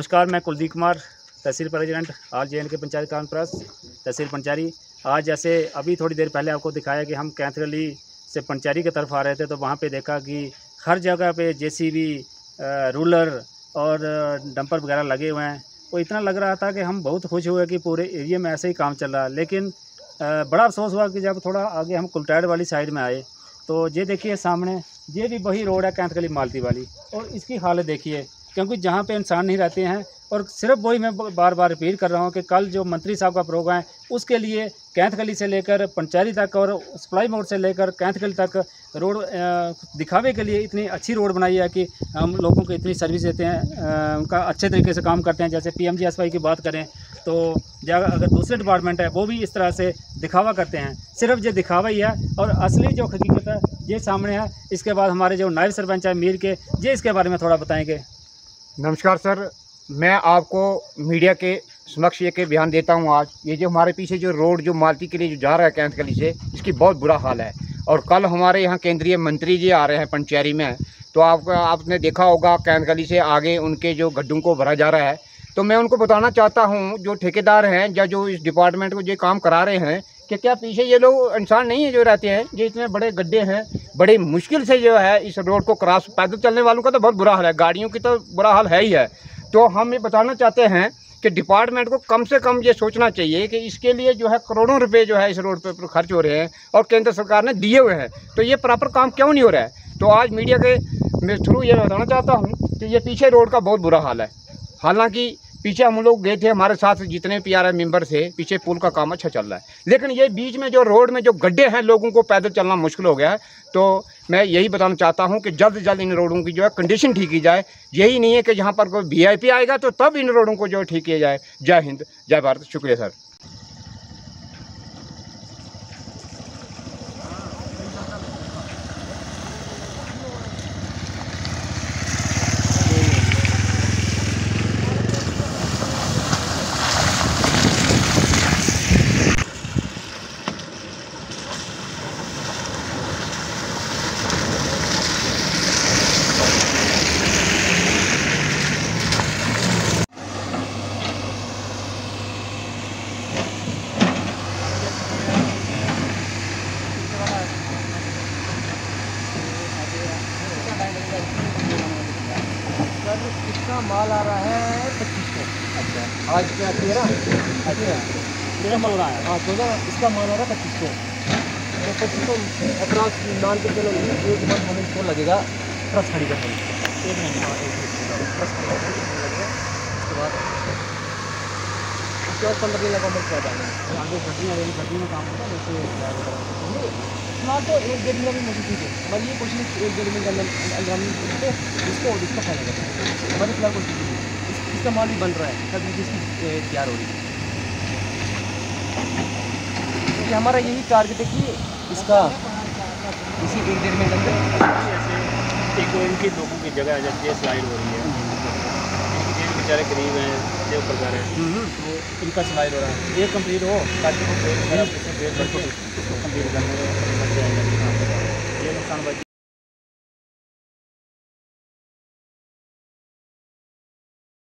नमस्कार, मैं Kuldeep Kumar, tehsil president all J K Panchayat conference तहसील पंचारी आज जैसे अभी थोड़ी देर पहले आपको दिखाया कि हम कैंथ गली से पंचारी की तरफ़ आ रहे थे तो वहाँ पे देखा कि हर जगह पे जेसीबी रूलर और डंपर वगैरह लगे हुए हैं। वो इतना लग रहा था कि हम बहुत खुश हुए कि पूरे एरिया में ऐसे ही काम चल रहा है। लेकिन बड़ा अफसोस हुआ कि जब थोड़ा आगे हम कुलटैड वाली साइड में आए तो ये देखिए सामने, ये भी वही रोड है कैंथ गली मालती वाली। और इसकी हालत देखिए क्योंकि जहाँ पे इंसान नहीं रहते हैं, और सिर्फ़ वही मैं बार बार रिपीट कर रहा हूँ कि कल जो मंत्री साहब का प्रोग्राम है, उसके लिए कैंथ गली से लेकर पंचायती तक और सप्लाई मोड़ से लेकर कैंथ गली तक रोड दिखावे के लिए इतनी अच्छी रोड बनाई है कि हम लोगों को इतनी सर्विस देते हैं उनका अच्छे तरीके से काम करते हैं। जैसे पी एम की बात करें तो अगर दूसरे डिपार्टमेंट है, वो भी इस तरह से दिखावा करते हैं। सिर्फ़ ये दिखावा ही है, और असली जो हकीकत है, ये सामने है। इसके बाद हमारे जो नायब सरपंच है, मीर के, ये इसके बारे में थोड़ा बताएँगे। नमस्कार सर, मैं आपको मीडिया के समक्ष ये के बयान देता हूँ आज। ये जो हमारे पीछे जो रोड, जो मालती के लिए जो जा रहा है कैंथ गली से, इसकी बहुत बुरा हाल है। और कल हमारे यहाँ केंद्रीय मंत्री जी आ रहे हैं पंचैरी में तो आपका आपने देखा होगा कैंथ गली से आगे उनके जो गड्ढों को भरा जा रहा है। तो मैं उनको बताना चाहता हूँ, जो ठेकेदार हैं या जो इस डिपार्टमेंट को जो काम करा रहे हैं कि क्या पीछे ये लोग इंसान नहीं है जो रहते हैं जो इतने बड़े गड्ढे हैं, बड़ी मुश्किल से जो है इस रोड को क्रॉस पैदल चलने वालों का तो बहुत बुरा हाल है, गाड़ियों की तो बुरा हाल है ही है। तो हम ये बताना चाहते हैं कि डिपार्टमेंट को कम से कम ये सोचना चाहिए कि इसके लिए जो है करोड़ों रुपए जो है इस रोड पर खर्च हो रहे हैं और केंद्र सरकार ने दिए हुए हैं। तो ये प्रॉपर काम क्यों नहीं हो रहा है? तो आज मीडिया के थ्रू ये बताना चाहता हूँ कि ये पीछे रोड का बहुत बुरा हाल है। हालाँकि पीछे हम लोग गए थे हमारे साथ जितने पी आर मेंबर थे, पीछे पुल का काम अच्छा चल रहा है। लेकिन ये बीच में जो रोड में जो गड्ढे हैं, लोगों को पैदल चलना मुश्किल हो गया है। तो मैं यही बताना चाहता हूँ कि जल्द से जल्द इन रोडों की जो है कंडीशन ठीक की जाए। यही नहीं है कि जहाँ पर कोई वी आएगा तो तब इन रोडों को जो ठीक किया जाए। जय हिंद, जय भारत, शुक्रिया, सर। इसका माल आ रहा है पच्चीस सौ। अच्छा। आज क्या तेरह अच्छा। तेरह माल रहा है। हाँ चौदह। इसका माल आ रहा है पच्चीस सौ। तो पच्चीस सौ अप्रॉक्स मान के चलो एक मंथ हमें इसको लगेगा ट्रस खड़ी करने एक महीना ट्रस उसके बाद उसके बाद पंद्रह दिन लगा मैं क्या आगे फटियाँ रहेगी फटियों में काम होता है जैसे फ़िलहाल तो एक डेढ़ महीना भी मुझे ठीक है हमारी ये कोशिश एक डेढ़ महीने के अंदर अंजाम इसको इसको और इसका फ़ायदा करना है। हमारी फ़िलहाल कोशिश इस, इसका माल भी बन रहा है। तब इसकी तैयार हो रही है। क्योंकि हमारा यही टारगेट है कि इसका इसी एक डेढ़ महीने के अंदर एक तो इनकी लोगों की जगह ये स्लाइड हो रही है जेल बेचारे गरीब हैं जो प्रकार है तो इनका स्लाइड हो रहा है। ये कंप्लीट हो। ताकि वो कंप्लीट करने